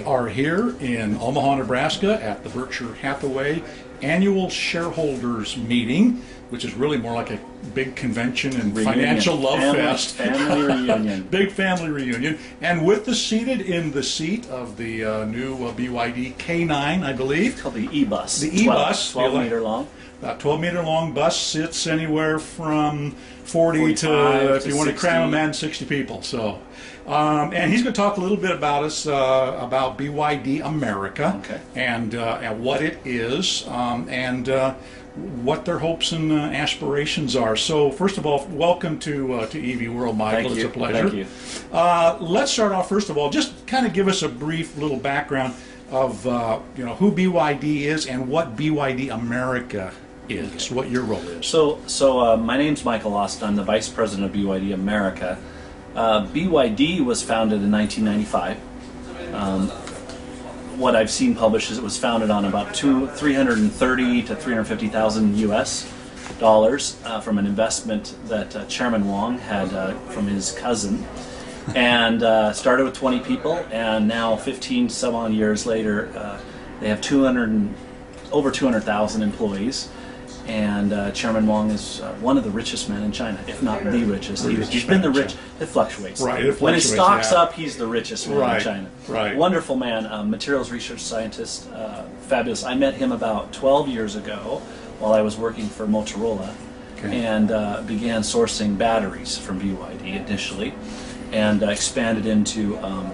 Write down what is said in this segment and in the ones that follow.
We are here in Omaha, Nebraska at the Berkshire Hathaway annual shareholders meeting, which is really more like a big convention and Reunion. financial love Family- fest. family reunion. big family reunion. And with the seated in the seat of the uh, new uh, BYD K9, I believe. It's called the e-bus. The e-bus, 12, the- meter long. About 12 meter long bus sits anywhere from 40 to, 45 if to you want to cram a man, 60 people. So, um, and he's going to talk a little bit about us, uh, about BYD America Okay. and, uh, and what it is um, and uh, what their hopes and uh, aspirations are. So, first of all, welcome to, uh, to EV World, Michael. Thank it's you. a pleasure. Thank you. Uh, let's start off first of all. Just kind of give us a brief little background of uh, you know who BYD is and what BYD America is, what your role is. So, so uh, my name's Michael Austin. I'm the vice president of BYD America. Uh, BYD was founded in 1995. Um, what I've seen published is it was founded on about two, 330 to 350,000 U.S. dollars uh, from an investment that uh, Chairman Wang had uh, from his cousin, and uh, started with 20 people. And now, 15 some odd years later, uh, they have 200 and- over 200,000 employees. And uh, Chairman Wang is uh, one of the richest men in China, if not the richest. He, he's been the rich. It fluctuates. Right, it when his stock's up, he's the richest man Right, in China. right. Wonderful man, um, materials research scientist, uh, fabulous. I met him about 12 years ago while I was working for Motorola, Okay. and uh, began sourcing batteries from BYD initially, and uh, expanded into um,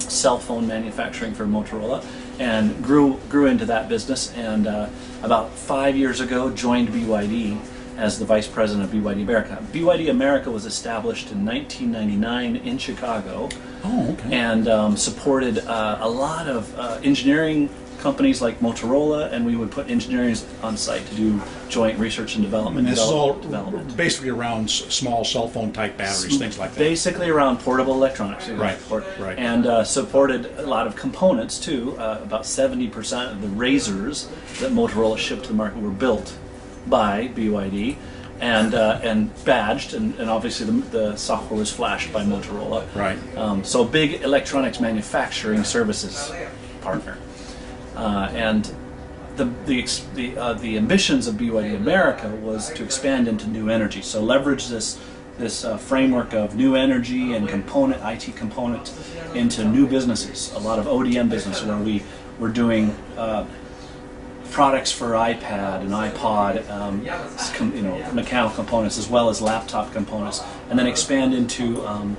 cell phone manufacturing for Motorola, and grew grew into that business. And uh, about five years ago, joined BYD as the vice president of BYD America. BYD America was established in 1999 in Chicago, Oh, okay. and um, supported uh, a lot of uh, engineering companies like Motorola, and we would put engineers on site to do joint research and development. and this is all development. basically around s- small cell phone type batteries, things like that. Basically around portable electronics. Right, right. And uh, supported a lot of components too. Uh, about 70% of the RAZRs that Motorola shipped to the market were built by BYD and uh, and badged, and, and obviously the, the software was flashed by Motorola. Right. Um, so big electronics manufacturing services partner. Uh, and the the the, uh, the ambitions of BYD America was to expand into new energy. So leverage this this uh, framework of new energy and component IT component into new businesses. A lot of ODM business where we were doing. Uh, products for iPad and iPod, um, you know, mechanical components as well as laptop components, and then expand into um,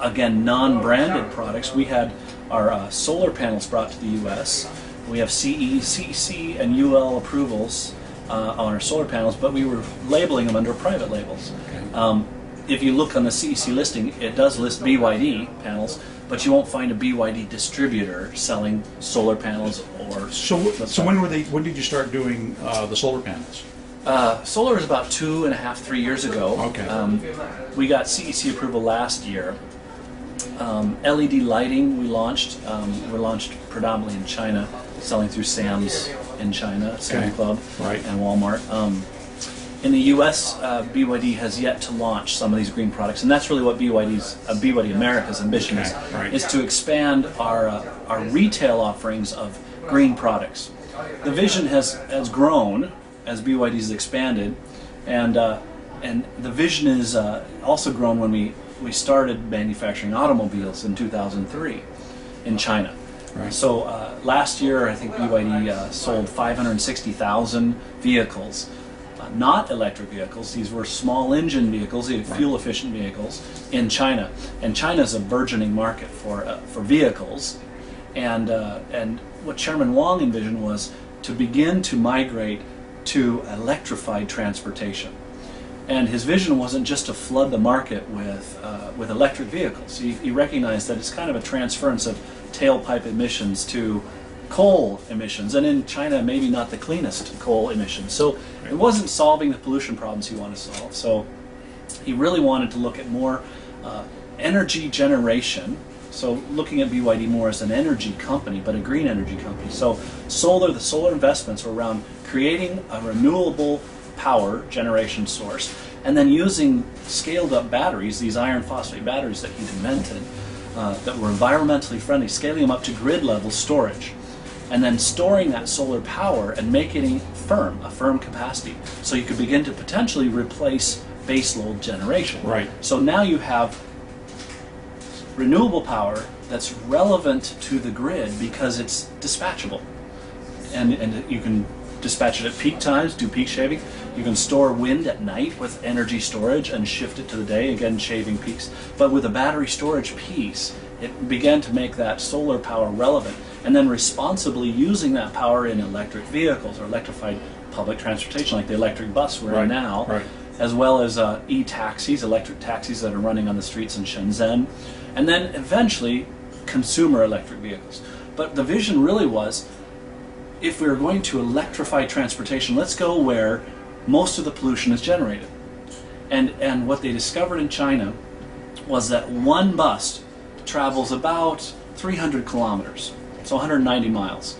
again non-branded products. We had our uh, solar panels brought to the U.S. We have CE, CC, and UL approvals uh, on our solar panels, but we were labeling them under private labels. Um, if you look on the CEC listing, it does list BYD panels, but you won't find a BYD distributor selling solar panels or so, so when were they? When did you start doing uh, the solar panels? Uh, solar is about two and a half, three years ago. Okay. Um, we got CEC approval last year. Um, LED lighting we launched. Um, we launched predominantly in China, selling through Sam's in China, Sam Okay. Club, Right. and Walmart. Um, in the U.S., uh, BYD has yet to launch some of these green products, and that's really what BYD's uh, BYD America's ambition is, Okay, right. is to expand our uh, our retail offerings of green products. The vision has has grown as BYD's expanded, and uh, and the vision is uh, also grown when we we started manufacturing automobiles in 2003 in China. Right. So uh, last year, I think BYD uh, sold 560,000 vehicles, uh, not electric vehicles. These were small engine vehicles, fuel efficient vehicles in China. And China is a burgeoning market for uh, for vehicles. And uh, and what Chairman Wang envisioned was to begin to migrate to electrified transportation. And his vision wasn't just to flood the market with uh, with electric vehicles. He, he recognized that it's kind of a transference of tailpipe emissions to coal emissions, and in China, maybe not the cleanest coal emissions. So it wasn't solving the pollution problems he wanted to solve. So he really wanted to look at more uh, energy generation. So looking at BYD more as an energy company, but a green energy company. So solar, the solar investments were around creating a renewable power generation source, and then using scaled up batteries, these iron phosphate batteries that he'd invented, uh, that were environmentally friendly, scaling them up to grid level storage, and then storing that solar power and making it firm, a firm capacity, so you could begin to potentially replace baseload generation. Right. So now you have renewable power that's relevant to the grid because it's dispatchable. And, and you can dispatch it at peak times, do peak shaving. You can store wind at night with energy storage and shift it to the day, again, shaving peaks. But with a battery storage piece, it began to make that solar power relevant. And then responsibly using that power in electric vehicles or electrified public transportation, like the electric bus we're Right, in now right. as well as uh, e-taxis, electric taxis that are running on the streets in Shenzhen, and then eventually consumer electric vehicles. But the vision really was, if we are going to electrify transportation, let's go where most of the pollution is generated. And and what they discovered in China was that one bus travels about 300 kilometers, so 190 miles.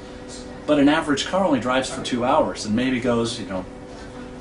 But an average car only drives for two hours and maybe goes, you know,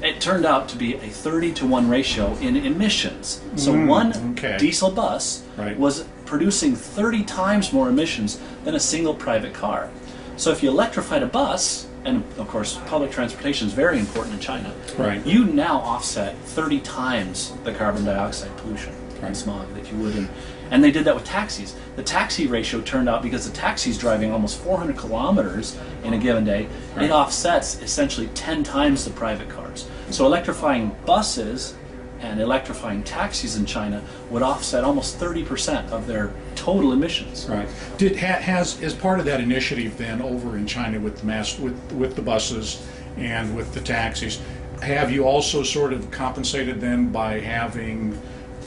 it turned out to be a 30 to 1 ratio in emissions. So mm, one okay. diesel bus Right. was producing 30 times more emissions than a single private car. So if you electrified a bus, and of course public transportation is very important in China, Right. you now offset 30 times the carbon dioxide pollution Right. and smog that you would in and they did that with taxis. The taxi ratio turned out because the taxi's driving almost 400 kilometers in a given day, Right. it offsets essentially 10 times the private cars. So electrifying buses and electrifying taxis in China would offset almost 30% of their total emissions. Right. Did ha, has as part of that initiative then over in China with the mass with with the buses and with the taxis, have you also sort of compensated then by having,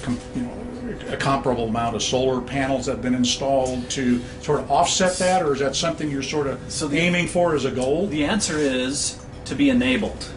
com, you know, a comparable amount of solar panels that have been installed to sort of offset that, or is that something you're sort of So the- aiming for as a goal? The answer is to be enabled.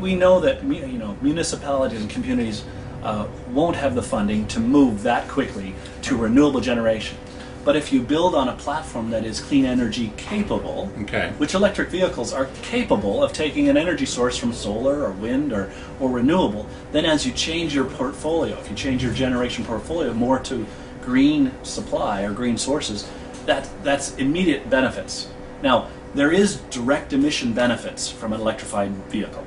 We know that you know municipalities and communities uh, won't have the funding to move that quickly to renewable generation. But if you build on a platform that is clean energy capable, Okay. which electric vehicles are capable of taking an energy source from solar or wind or, or renewable, then as you change your portfolio, if you change your generation portfolio more to green supply or green sources, that, that's immediate benefits. Now, there is direct emission benefits from an electrified vehicle.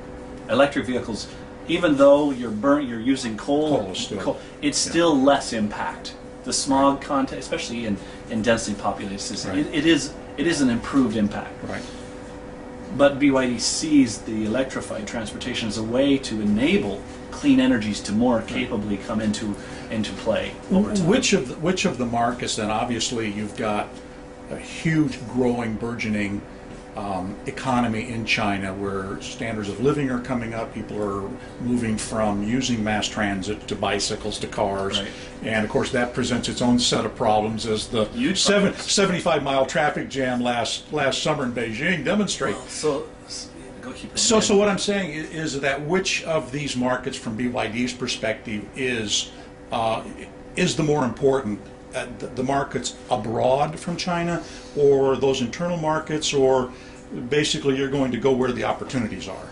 Electric vehicles, even though you're burn, you're using coal, Coal still. coal- it's still less impact. The smog content, especially in, in densely populated cities, Right. it, it is it is an improved impact. Right. But BYD sees the electrified transportation as a way to enable clean energies to more capably come into into play over time. Which of the, which of the markets then? Obviously, you've got a huge, growing, burgeoning um, economy in China, where standards of living are coming up. People are moving from using mass transit to bicycles to cars, Right. and of course that presents its own set of problems, as the seven, 75 mile traffic jam last last summer in Beijing demonstrate. So, s- go keep going. So, so what I'm saying i- is that which of these markets, from BYD's perspective, is uh, is the more important? The, the markets abroad from China, or those internal markets, or basically you're going to go where the opportunities are?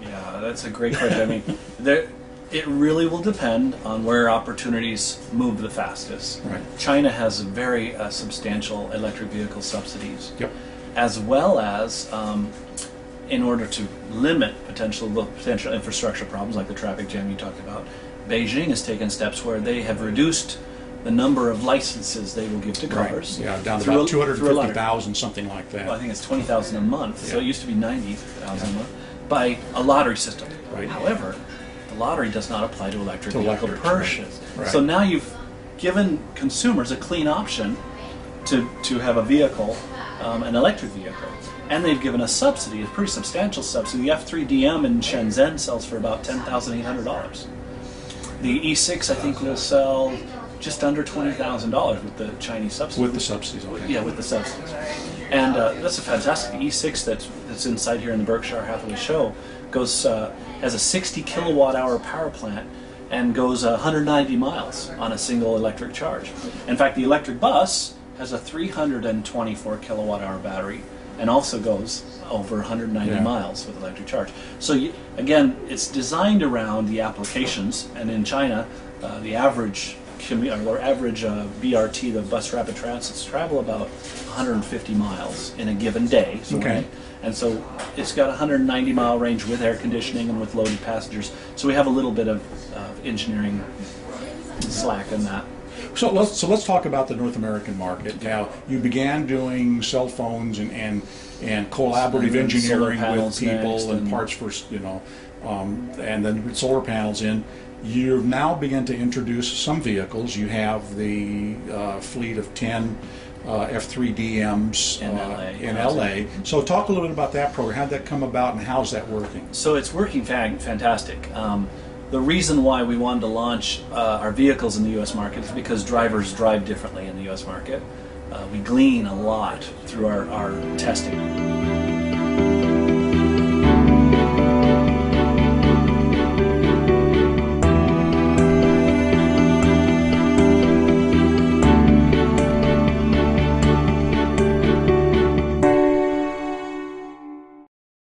Yeah, that's a great question. I mean, there, it really will depend on where opportunities move the fastest. Right. China has very uh, substantial electric vehicle subsidies. Yep. as well as um, in order to limit potential potential infrastructure problems like the traffic jam you talked about, Beijing has taken steps where they have reduced the number of licenses they will give to cars. Yeah, down to about a- through a lottery. 250,000, something like that. Well, I think it's twenty thousand a month. So it used to be ninety thousand a month by a lottery system. Right. However, the lottery does not apply to electric To vehicle electric, right. purchases. Right. So now you've given consumers a clean option to to have a vehicle, um, an electric vehicle, and they've given a subsidy, a pretty substantial subsidy. The F3DM in Shenzhen sells for about ten thousand eight hundred dollars. The E6 I think will sell just under twenty thousand dollars with the Chinese subsidy. with the subsidies, okay. Yeah, with the subsidies. And uh, that's a fantastic E6 that's, that's inside here in the Berkshire Hathaway show. Goes uh, has a 60 kilowatt hour power plant and goes uh, 190 miles on a single electric charge. In fact, the electric bus has a 324 kilowatt hour battery and also goes over 190 Yeah. miles with electric charge. So you, again, it's designed around the applications, and in China, uh, the average commu- or average uh, BRT, the bus rapid transits, travel about 150 miles in a given day. So Okay. they- and so it's got 190 mile range with air conditioning and with loaded passengers. So we have a little bit of uh, engineering slack in that. So let's so let's talk about the North American market. Now you began doing cell phones and and, and collaborative And then solar engineering with panels people and, and- parts for you know, um, and then with solar panels in. You've now begun to introduce some vehicles. You have the uh, fleet of ten uh, F3DMs In uh, LA. in LA. So talk a little bit about that program. How'd that come about, and how's that working? So it's working fan- fantastic. Um, the reason why we wanted to launch uh, our vehicles in the U.S. market is because drivers drive differently in the U.S. market. Uh, we glean a lot through our, our testing.